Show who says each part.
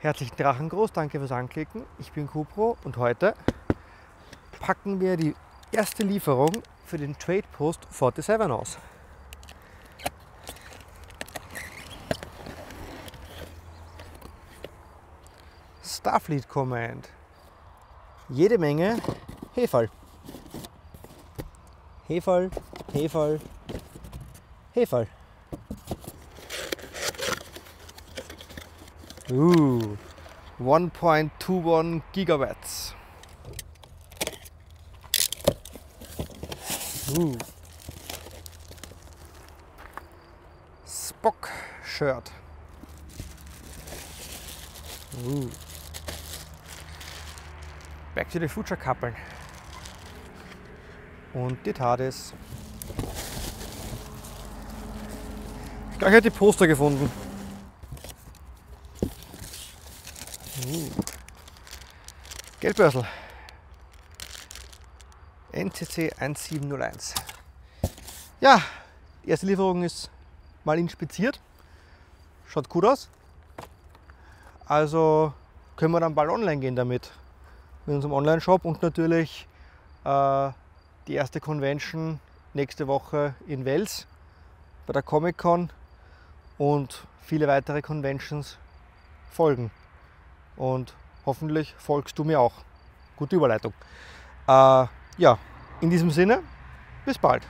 Speaker 1: Herzlichen Drachengruß, danke fürs Anklicken. Ich bin Kupro und heute packen wir die erste Lieferung für den Trade Post 47 aus. Starfleet Command. Jede Menge Hefall. Hefall, Hefall, Hefall. Uh, 1.21 gigawatts. Uh. Spock Shirt. Uh. Back to the Future Kappeln. Und die TARDIS. Gleich hat die Poster gefunden. Geldbörsel. NCC 1701. Ja, die erste Lieferung ist mal inspiziert. Schaut gut aus. Also können wir dann bald online gehen damit. Mit unserem Online-Shop und natürlich äh, die erste Convention nächste Woche in Wels bei der Comic Con und viele weitere Conventions folgen. Und hoffentlich folgst du mir auch. Gute Überleitung. Äh, ja, in diesem Sinne, bis bald.